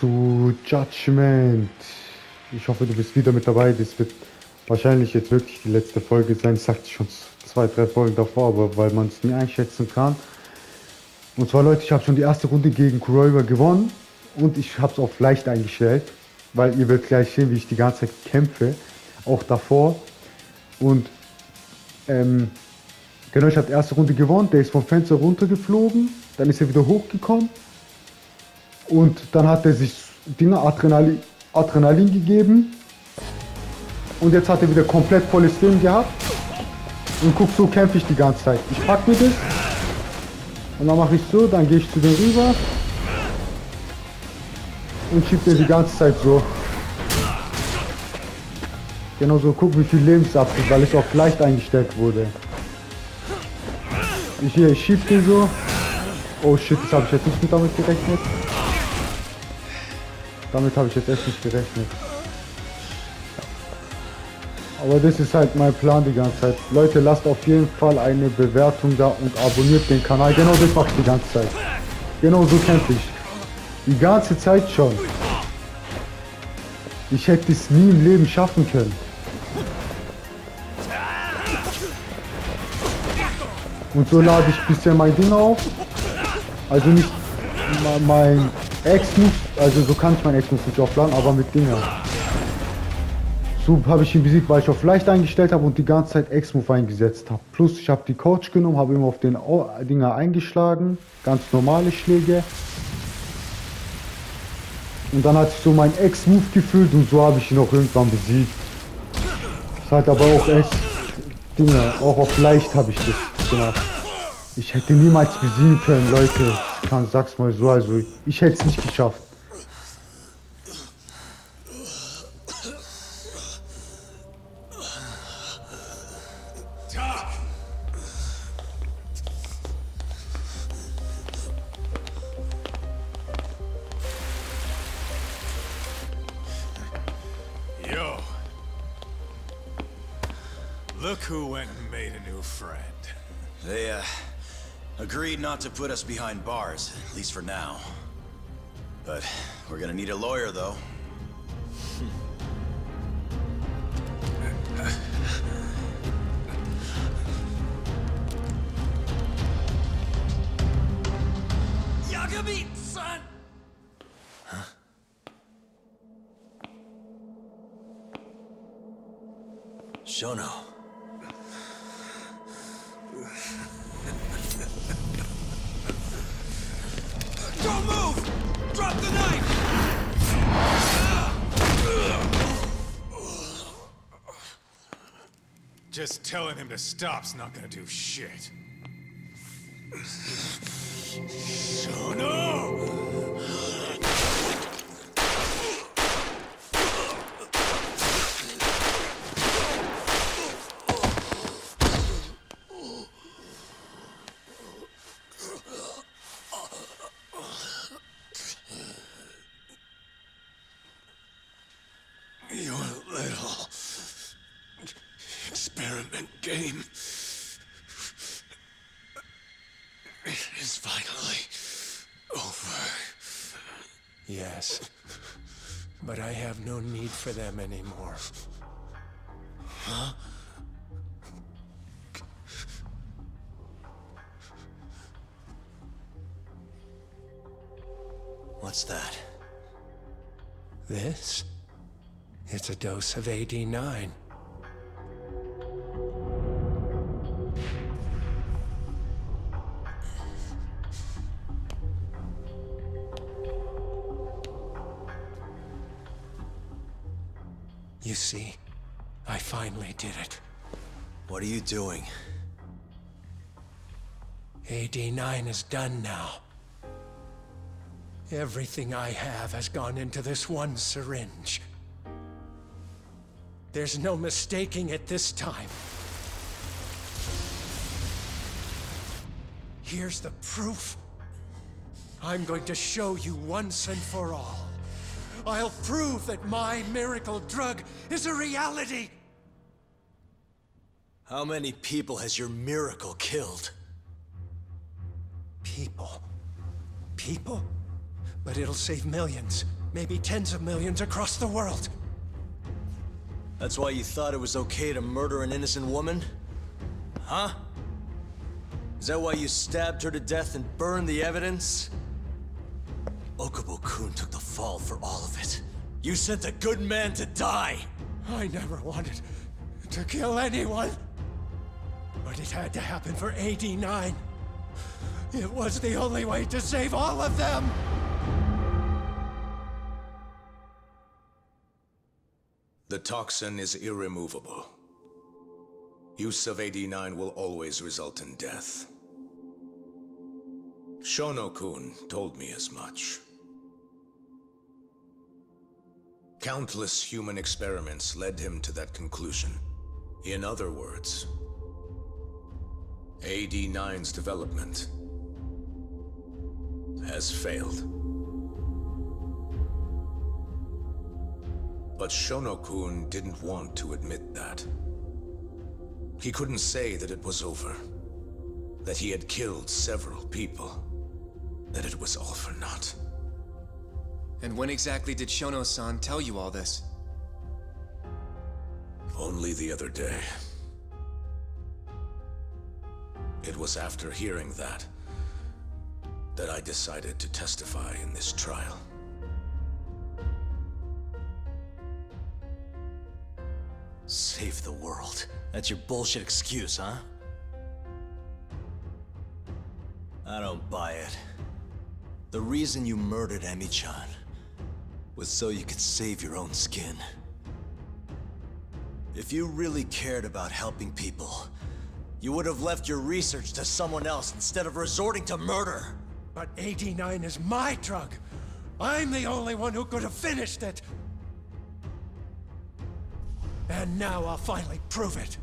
zu Judgment. Ich hoffe, du bist wieder mit dabei. Das wird wahrscheinlich jetzt wirklich die letzte Folge sein. Ich sagte schon zwei, drei Folgen davor, aber weil man es nie einschätzen kann. Und zwar, Leute, ich habe schon die erste Runde gegen Kuroiwa gewonnen und ich habe es auf leicht eingestellt, weil ihr werdet gleich sehen, wie ich die ganze Zeit kämpfe, auch davor. Und ähm, genau, ich habe die erste Runde gewonnen, der ist vom Fenster runtergeflogen, dann ist er wieder hochgekommen und dann hat er sich Dinge Adrenalin, Adrenalin gegeben und jetzt hat er wieder komplett volles Leben gehabt und guck, so kämpfe ich die ganze Zeit. Ich pack mir das und dann mache ich so, dann gehe ich zu dem rüber und schieb den die ganze Zeit so. Genau so, guck wie viel Lebensabschnitt, weil es auch leicht eingestellt wurde. Ich hier, ich schieb den so. Oh shit, das habe ich jetzt nicht mit damit gerechnet. Damit habe ich jetzt echt nicht gerechnet. Aber das ist halt mein Plan die ganze Zeit. Leute, lasst auf jeden Fall eine Bewertung da und abonniert den Kanal. Genau das mache ich die ganze Zeit. Genau so kämpfe ich. Die ganze Zeit schon. Ich hätte es nie im Leben schaffen können. Und so lade ich bisher mein Ding auf. Also nicht mein Ex-Move, also so kann ich mein Ex-Move nicht aufladen, aber mit Dinger. So habe ich ihn besiegt, weil ich auf leicht eingestellt habe und die ganze Zeit X-Move eingesetzt habe. Plus ich habe die Coach genommen, habe immer auf den Dinger eingeschlagen. Ganz normale Schläge. Und dann hatte ich so mein X-Move gefühlt und so habe ich ihn auch irgendwann besiegt. Das hat aber auch echt Dinger, auch auf leicht habe ich das gemacht. Ich hätte niemals besiegen können, Leute. Kann, sag's mal so, also ich hätte es nicht geschafft. Not to put us behind bars, at least for now. But we're gonna need a lawyer, though. Yagami, son! Shono. Just telling him to stop's not gonna do shit. Shono! Your little experiment game is finally over. Yes. But I have no need for them anymore. Huh? What's that? This? It's a dose of AD9. You see, I finally did it. What are you doing? AD9 is done now. Everything I have has gone into this one syringe. There's no mistaking it this time. Here's the proof. I'm going to show you once and for all. I'll prove that my miracle drug is a reality. How many people has your miracle killed? People. People? But it'll save millions. maybe tens of millions across the world. That's why you thought it was okay to murder an innocent woman? Huh? Is that why you stabbed her to death and burned the evidence? Okubo-kun took the fall for all of it. You sent a good man to die! I never wanted to kill anyone. But it had to happen for AD9. It was the only way to save all of them! The toxin is irremovable. Use of AD9 will always result in death. Shono-kun told me as much. Countless human experiments led him to that conclusion. In other words, AD9's development has failed. But Shono-kun didn't want to admit that. He couldn't say that it was over. That he had killed several people. That it was all for naught. And when exactly did Shono-san tell you all this? Only the other day. It was after hearing that that I decided to testify in this trial. Save the world. That's your bullshit excuse, huh? I don't buy it. The reason you murdered Emi-chan was so you could save your own skin. If you really cared about helping people, you would have left your research to someone else instead of resorting to murder. But AD9 is my drug. I'm the only one who could have finished it. And now I'll finally prove it.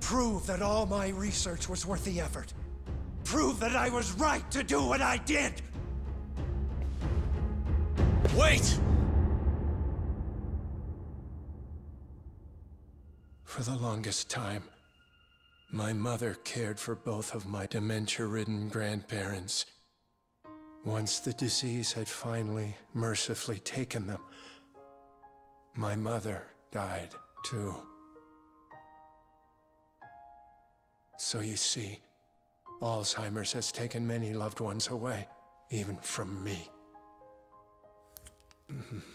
Prove that all my research was worth the effort. Prove that I was right to do what I did! Wait! For the longest time, my mother cared for both of my dementia-ridden grandparents. Once the disease had finally, mercifully taken them, my mother died too. So you see, Alzheimer's has taken many loved ones away, even from me.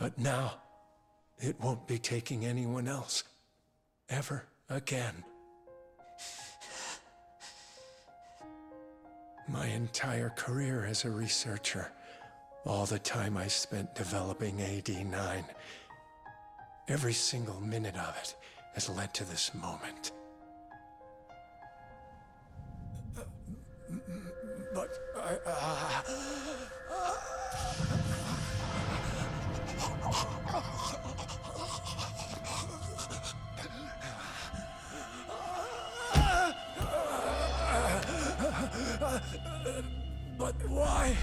But now, it won't be taking anyone else. Ever again. My entire career as a researcher, all the time I spent developing AD9, every single minute of it has led to this moment. But why?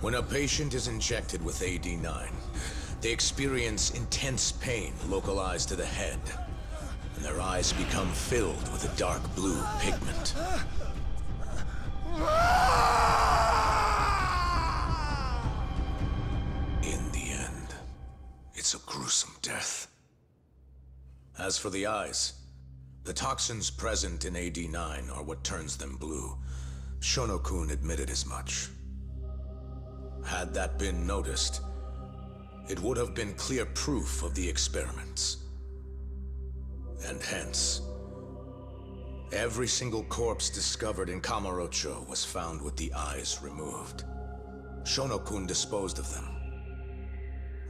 When a patient is injected with AD9, they experience intense pain localized to the head, and their eyes become filled with a dark blue pigment. In the end, it's a gruesome death. As for the eyes, the toxins present in AD9 are what turns them blue. Shono-kun admitted as much. Had that been noticed, it would have been clear proof of the experiments. And hence, every single corpse discovered in Kamurocho was found with the eyes removed. Shono-kun disposed of them,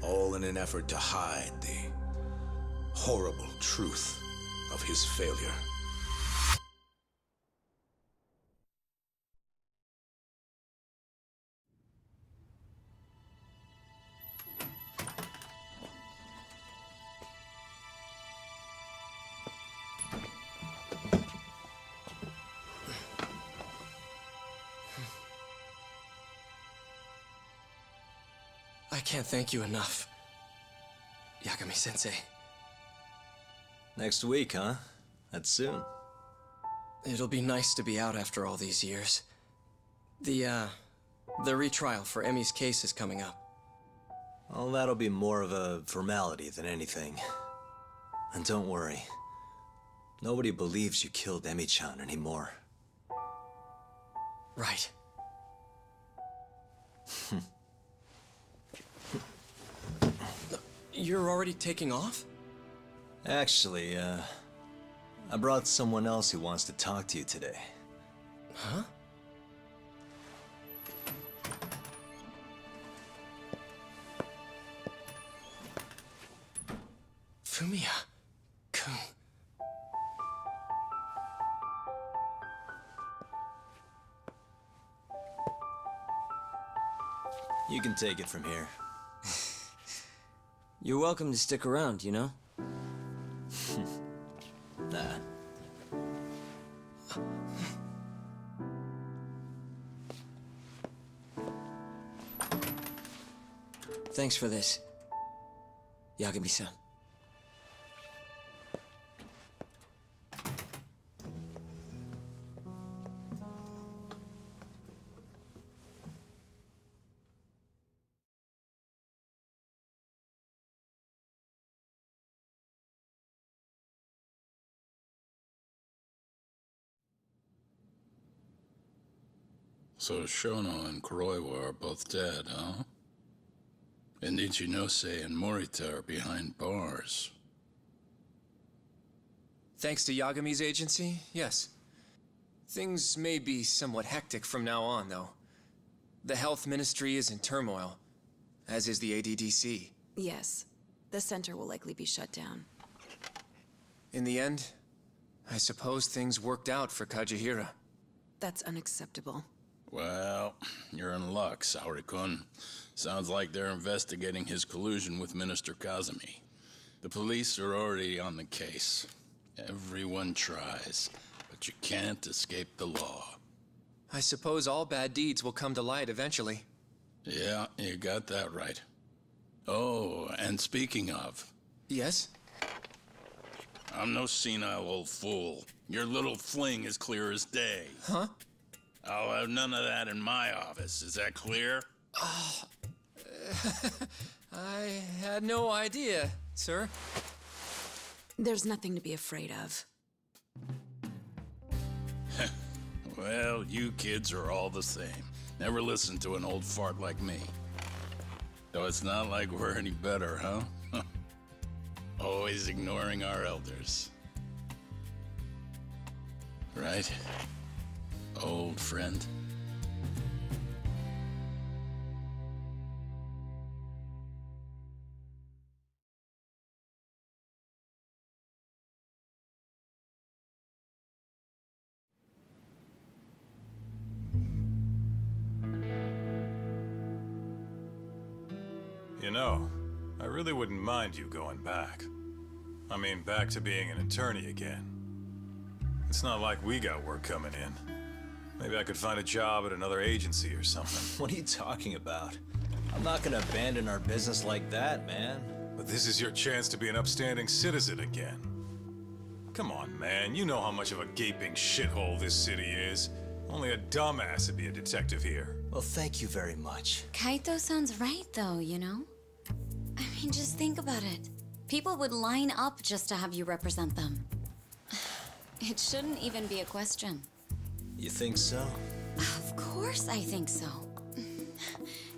all in an effort to hide the horrible truth of his failure. Can't thank you enough. Yagami sensei. Next week, huh? That's soon. It'll be nice to be out after all these years. The, uh, the retrial for Emi's case is coming up. Well, that'll be more of a formality than anything. And don't worry. Nobody believes you killed Emi-chan anymore. Right. You're already taking off? Actually, uh... I brought someone else who wants to talk to you today. Huh? Fumiya. Kun. You can take it from here. You're welcome to stick around, you know? Nah. Thanks for this. Yagami-san. So Shono and Kuroiwa are both dead, huh? And Ichinose and Morita are behind bars. Thanks to Yagami's agency, yes. Things may be somewhat hectic from now on, though. The health ministry is in turmoil, as is the ADDC. Yes. The center will likely be shut down. In the end, I suppose things worked out for Kajihira. That's unacceptable. Well, you're in luck, Saori-kun. Sounds like they're investigating his collusion with Minister Kazumi. The police are already on the case. Everyone tries, but you can't escape the law. I suppose all bad deeds will come to light eventually. Yeah, you got that right. Oh, and speaking of, Yes? I'm no senile old fool. Your little fling is clear as day. Huh? I'll have none of that in my office. Is that clear? Ah. I had no idea, sir. There's nothing to be afraid of. Well, you kids are all the same. Never listen to an old fart like me. Though it's not like we're any better, huh? Always ignoring our elders. Right? Old friend? You know, I really wouldn't mind you going back. I mean, back to being an attorney again. It's not like we got work coming in. Maybe I could find a job at another agency or something. What are you talking about? I'm not gonna abandon our business like that, man. But this is your chance to be an upstanding citizen again. Come on, man. You know how much of a gaping shithole this city is. Only a dumbass would be a detective here. Well, thank you very much. Kaito sounds right, though, you know? I mean, just think about it. People would line up just to have you represent them. It shouldn't even be a question. You think so? Of course I think so.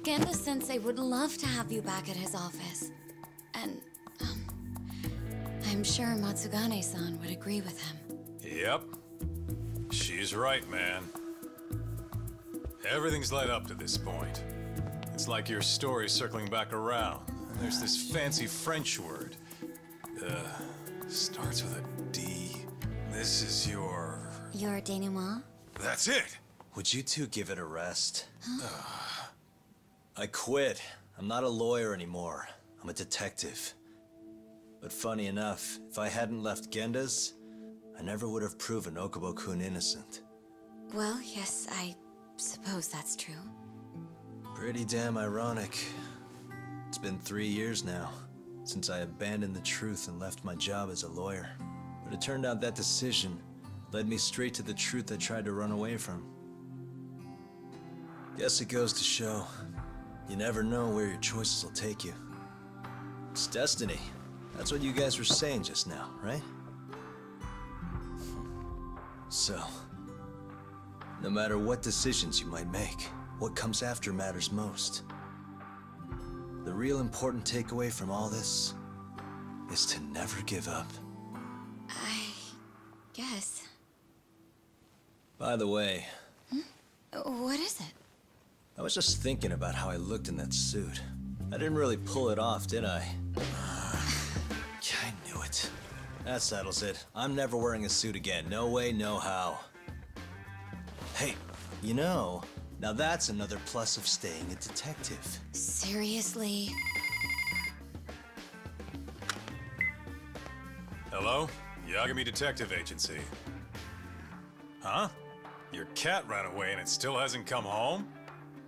Genda sensei would love to have you back at his office. And, um, I'm sure Matsugane san would agree with him. Yep. She's right, man. Everything's led up to this point. It's like your story circling back around. And there's this fancy French word. Uh, starts with a D. This is your... Your denouement? That's it! Would you two give it a rest? I quit. I'm not a lawyer anymore. I'm a detective. But funny enough, if I hadn't left Genda's, I never would have proven Okubo-kun innocent. Well, yes, I suppose that's true. Pretty damn ironic. It's been three years now since I abandoned the truth and left my job as a lawyer. But it turned out that decision led me straight to the truth I tried to run away from. Guess it goes to show you never know where your choices will take you. It's destiny. That's what you guys were saying just now, right? So, no matter what decisions you might make, what comes after matters most. The real important takeaway from all this is to never give up. I guess. By the way, What is it? I was just thinking about how I looked in that suit. I didn't really pull it off, did I? I knew it. That settles it. I'm never wearing a suit again. No way, no how. Hey, you know, now that's another plus of staying a detective. Seriously? Hello? Yagami Detective Agency. Huh? Your cat ran away and it still hasn't come home?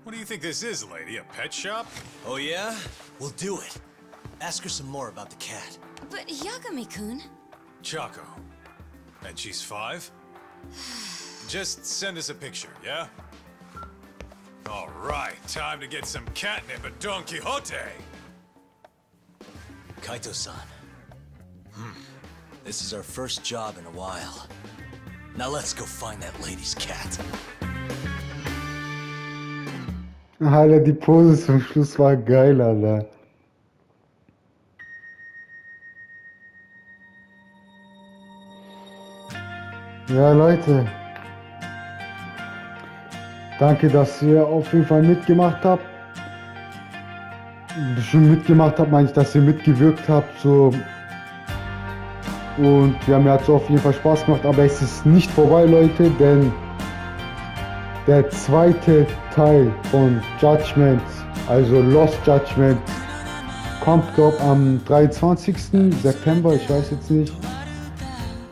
What do you think this is, lady? A pet shop? Oh yeah? We'll do it. Ask her some more about the cat. But Yagami-kun? Choco. And she's five? Just send us a picture, yeah? All right, time to get some catnip at Don Quixote. Kaito-san. Hmm. This is our first job in a while. Now let's go find that lady's cat. Alter, die Pose zum Schluss war geil, Alter. Ja, Leute. Danke, dass ihr auf jeden Fall mitgemacht habt. Schon mitgemacht habt, meine ich, dass ihr mitgewirkt habt. So. Und ja, mir hat es auf jeden Fall Spaß gemacht, aber es ist nicht vorbei, Leute, denn der zweite Teil von Judgment, also Lost Judgment, kommt, glaube am 23. September, ich weiß jetzt nicht.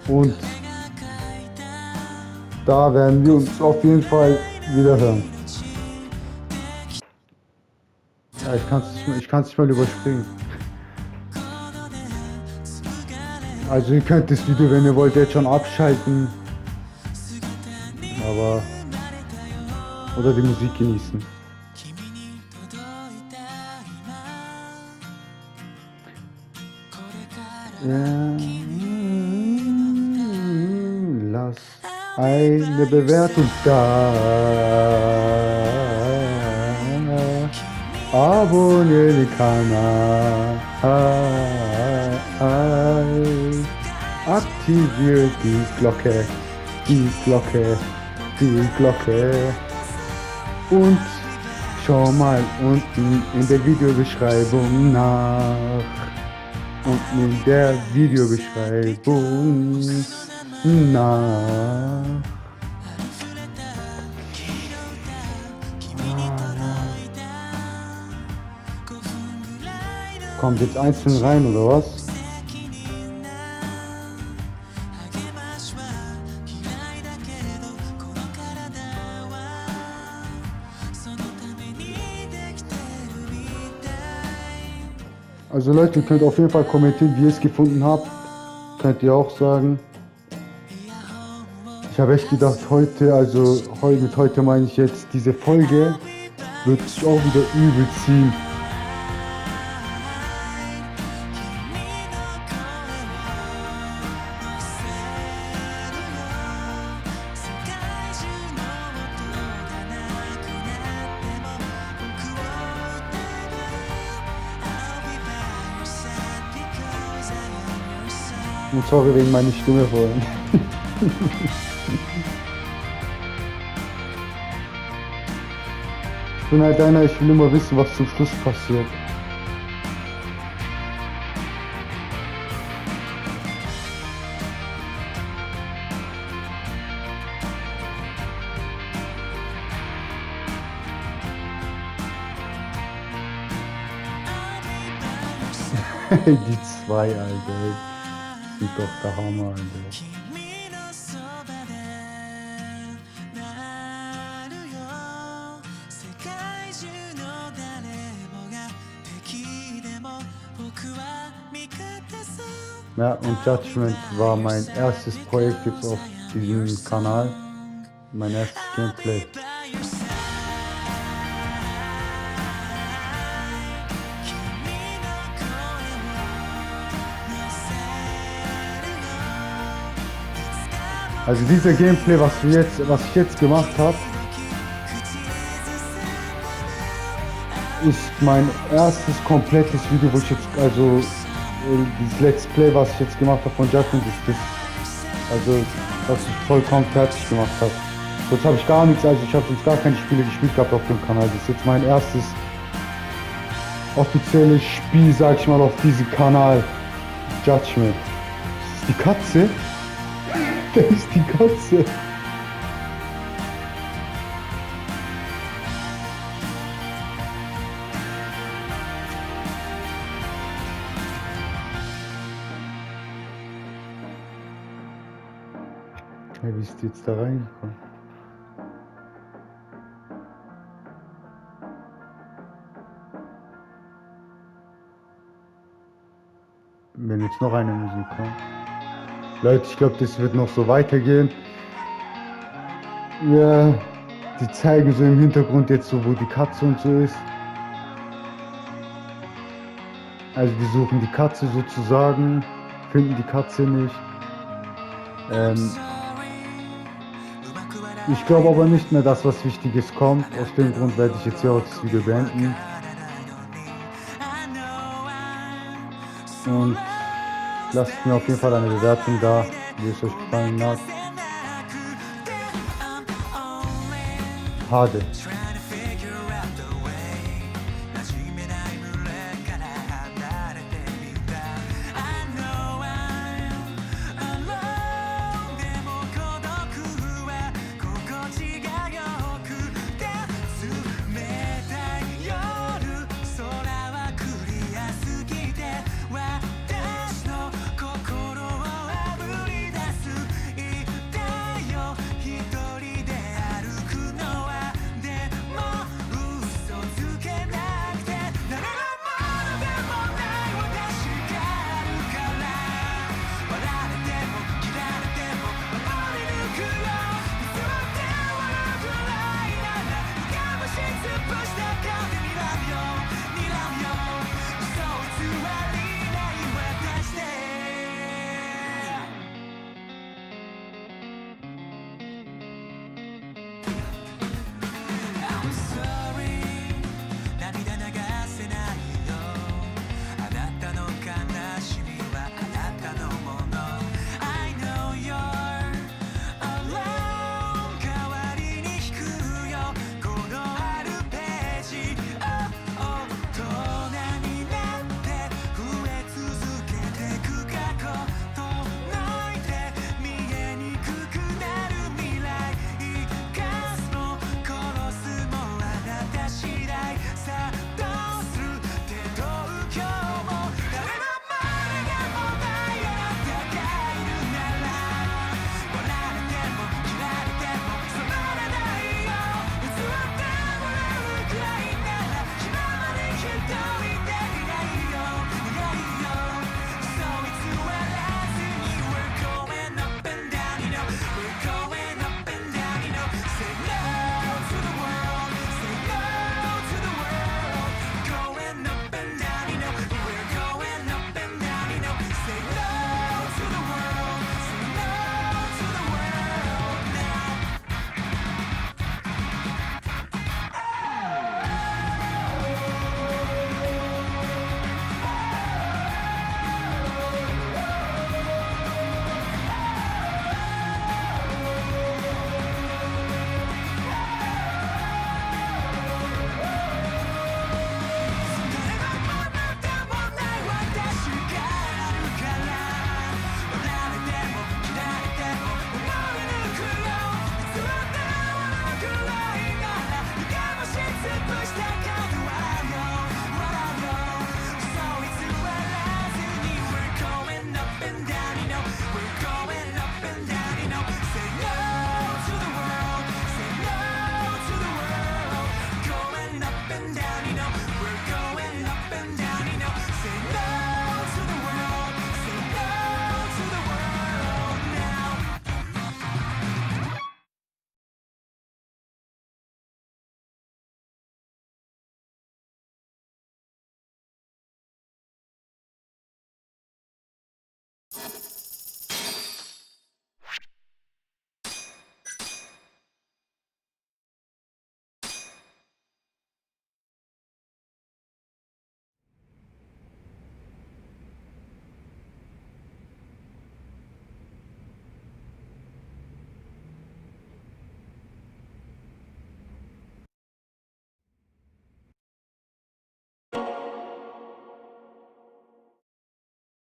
Und da werden wir uns auf jeden Fall wieder hören. Ja, ich kann es nicht, nicht mal überspringen. Also ihr könnt das Video, wenn ihr wollt, jetzt schon abschalten. Aber... Oder die Musik genießen. Ja, lass eine Bewertung da. Abonniere den Kanal. Aktiviere die Glocke. Die Glocke. Die Glocke. Und schau mal unten in der Videobeschreibung nach. Unten in der Videobeschreibung nach. Kommt jetzt einzeln rein oder was? Also Leute, ihr könnt auf jeden Fall kommentieren, wie ihr es gefunden habt. Könnt ihr auch sagen. Ich habe echt gedacht, heute, also mit heute meine ich jetzt, diese Folge wird sich auch wieder übel ziehen. Und sorry wegen meiner Stimme vorhin. ich bin halt einer, ich will immer wissen, was zum Schluss passiert. Die zwei, Alter sind doch der Hammer, Alter. Ja, und Judgment war mein erstes Projekt jetzt auf diesem Kanal. Mein erstes Gameplay. Also dieser Gameplay, was wir jetzt, was ich jetzt gemacht habe, ist mein erstes komplettes Video, wo ich jetzt, also äh, dieses Let's Play, was ich jetzt gemacht habe von Judgment, ist das, also was ich vollkommen fertig gemacht habe. Sonst habe ich gar nichts, also ich habe sonst gar keine Spiele gespielt gehabt auf dem Kanal. Das ist jetzt mein erstes offizielles Spiel, sag ich mal, auf diesem Kanal. Judgment. Ist die Katze? Das ist die Katze. Ja, wie ist die jetzt da reingekommen? Wenn jetzt noch eine Musik kommt. Leute, ich glaube, das wird noch so weitergehen. Ja, die zeigen so im Hintergrund jetzt so, wo die Katze und so ist. Also die suchen die Katze sozusagen, finden die Katze nicht. Ähm, ich glaube aber nicht mehr, dass was Wichtiges kommt. Aus dem Grund werde ich jetzt hier auch das Video beenden. Und lasst mir auf jeden Fall eine Bewertung da, wie es euch gefallen hat. Hade.